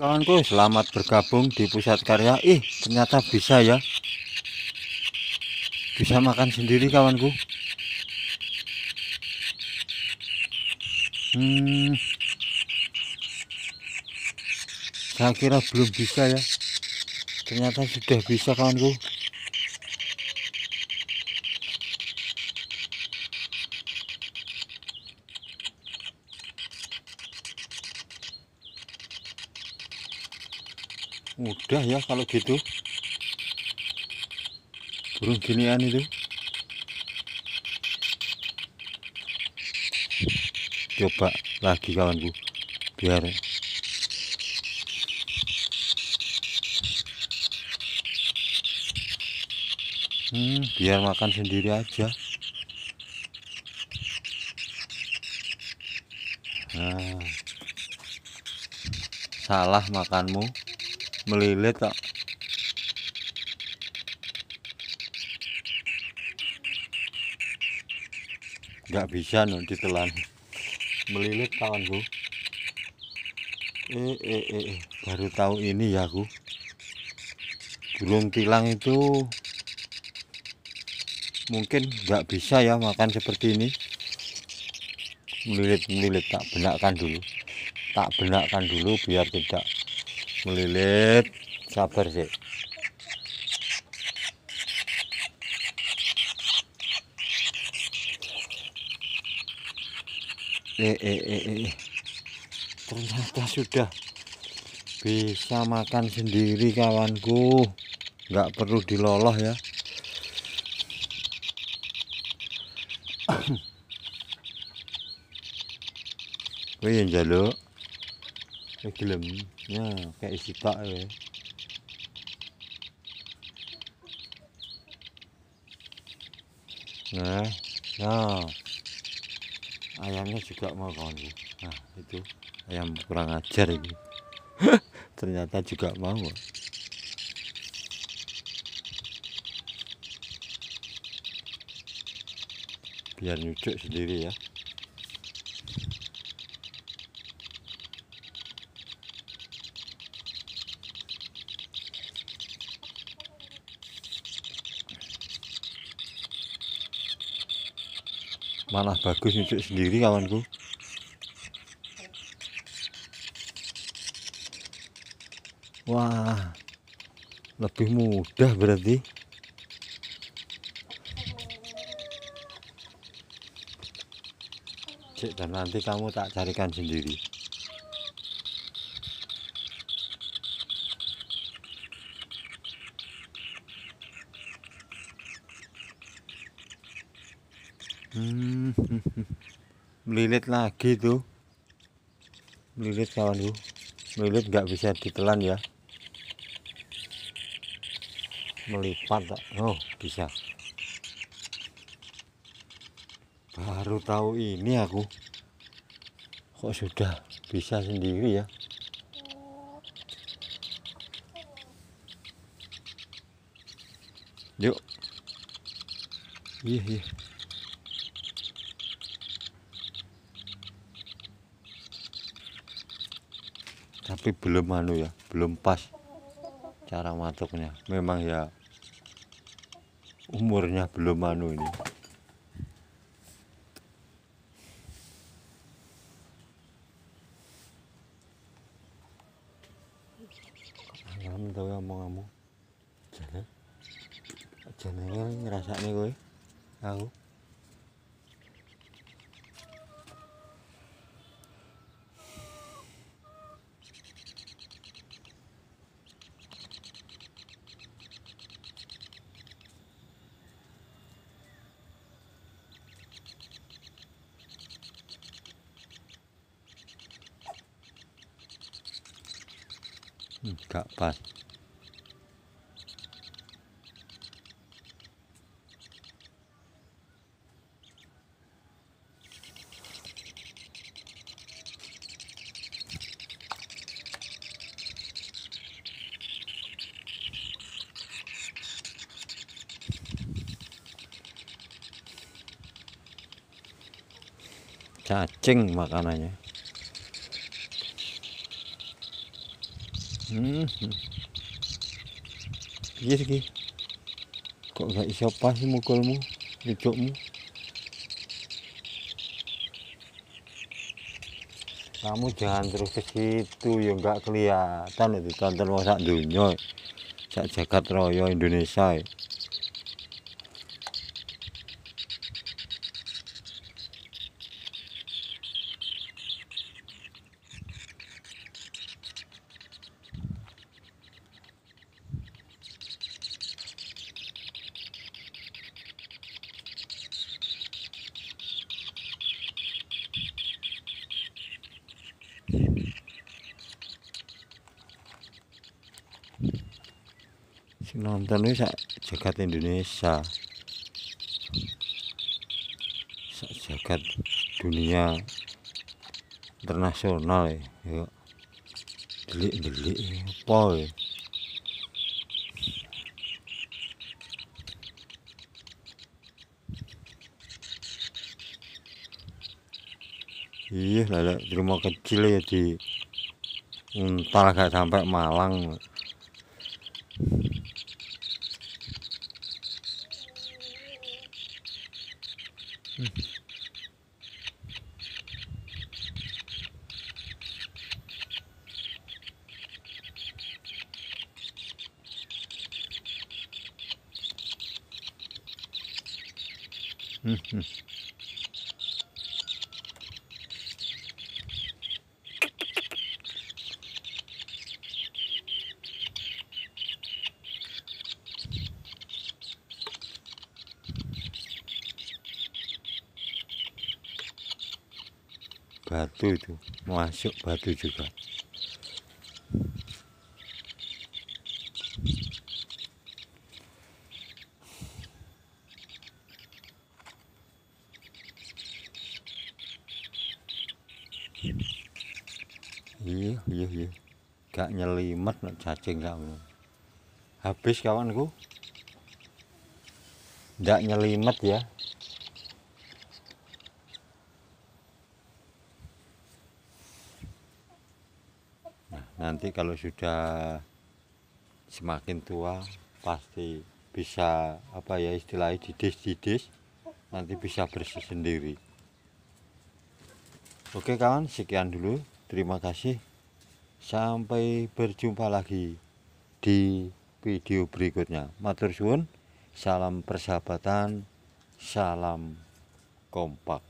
Kawanku, selamat bergabung di pusat karya. Ih, ternyata bisa ya. Bisa makan sendiri kawanku. Hmm. Saya kira belum bisa ya. Ternyata sudah bisa kawanku. Mudah ya kalau gitu. Burung ginian itu. Coba lagi kawanku biar hmm, biar makan sendiri aja. Nah. Salah makanmu melilit kok nggak bisa nih ditelan. Melilit kawanku eh, eh eh eh. Baru tahu ini ya aku burung tilang itu mungkin nggak bisa ya makan seperti ini. Melilit-melilit tak benakkan dulu. Tak benakkan dulu biar tidak melilit. Sabar sih eh, eh, eh, eh. ternyata sudah bisa makan sendiri kawanku. Nggak perlu diloloh ya. Wih yang jaluk Wih gelem Ya kayak isi tak ya. Nah Nah. Ayamnya juga mau kawan Nah itu. Ayam kurang ajar ini. Ternyata juga mau. Biar nyucuk sendiri ya malah bagus nyucuk sendiri kawanku. Wah lebih mudah berarti. Cik, dan nanti kamu tak carikan sendiri hmm, melilit lagi tuh. Melilit kawanku melilit nggak bisa ditelan ya. Melipat oh bisa. Baru tahu ini aku. Kok sudah bisa sendiri ya? Yuk. Iya iya tapi belum anu ya belum pas cara matuknya memang ya umurnya belum anu ini. Kamu tahu ya mau kamu jangan jangan ngerasa nih gue aku Enggak pas. Cacing makanannya. Iya sih. Kok nggak iso pas mukulmu, cucukmu? Kamu jangan terus ke situ ya nggak kelihatan itu tonton wong sak dunya. Sak jagat raya Indonesia. ya. Nonton ini sak jagat Indonesia. Sak jagat dunia internasional ya. Yo. Delik-delik apa ya? Iya, lele di rumah kecil ya di untal gak sampai Malang. Hmm. Batu itu masuk batu juga. Iya, iya, iya. Gak nyelimet nek cacing kamu. Habis kawanku. Ndak nyelimet ya. Nah, nanti kalau sudah semakin tua pasti bisa apa ya istilahnya didis-didis nanti bisa bersih sendiri. Oke kawan, sekian dulu. Terima kasih. Sampai berjumpa lagi di video berikutnya. Matur suwun. Salam persahabatan. Salam kompak.